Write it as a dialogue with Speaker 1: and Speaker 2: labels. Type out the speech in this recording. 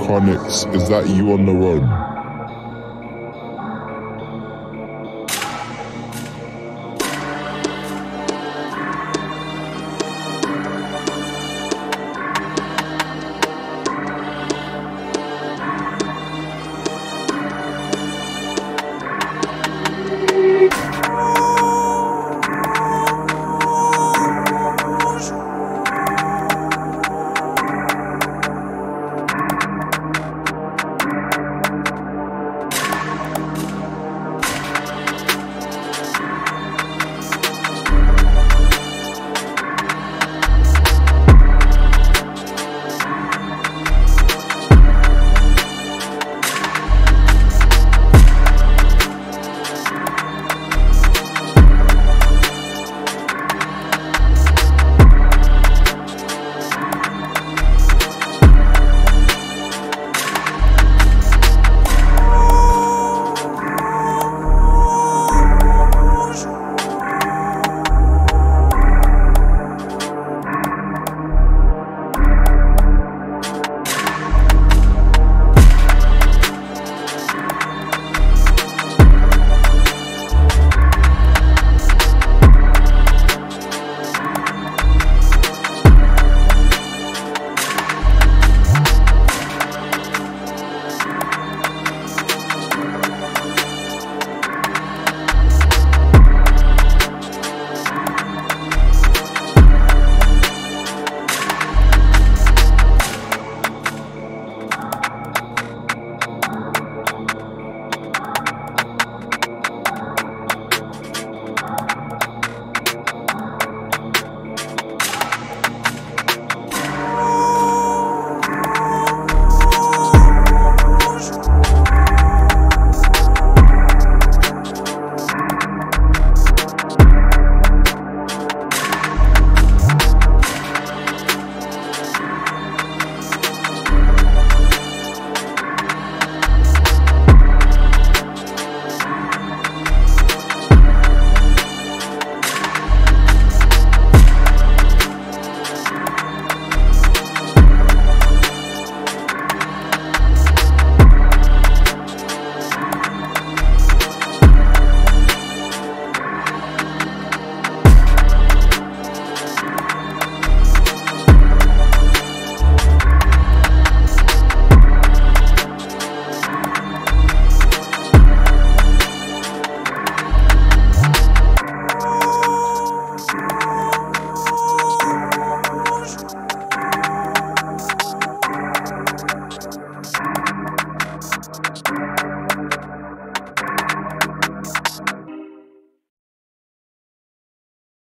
Speaker 1: Chronixx, is that you on the run?